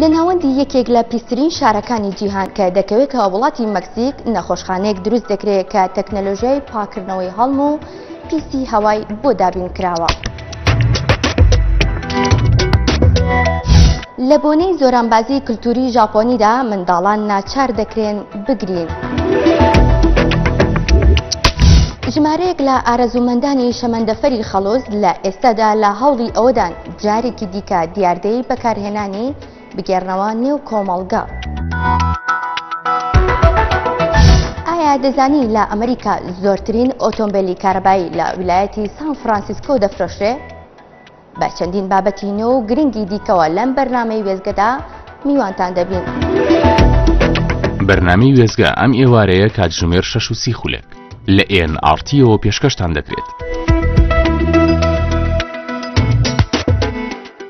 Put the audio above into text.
لە ناوەندی یەکێک لە پیسترین شارەکانی جیهان کە دەکەوێتەوە وڵاتی مەکسیک نەخۆشخانەیەک دروست دەکرێت کە تەکنەلۆژیای پاکردنەوەی هەڵم و پیسی هەوای بۆ دابین کراوە. لە بۆنەی زۆرانبازی کلتوری ژاپۆنیدا منداڵان ناچار دەکرێن بگرین. ژمارەیەک لە ئارەزوومەندانی شەمەندەفەری خەڵۆز لە ئێستادا لە هەوڵی ئەوەدان جارێکی دیکە دیاردەی بەکارهێنانی بگێڕنەوە نێو کۆمەڵگا. ئایا دەزانی لە ئەمریکا زۆرترین ئۆتۆمبیلی کارەبایی لە ویلایەتی سان فرانسیسکۆ دەفرۆشرێ؟ بە چەندین بابەتی نوێ و گرنگی دیکەوە لەم بەرنامەی وێزگەدا میوانتان دەبین. بەرنامەی وێزگە ئەم ئێوارەیە کاتژمێر شەش و سی خولێک لە ئێن ئارتیەوە پێشکەشتان دەکرێت.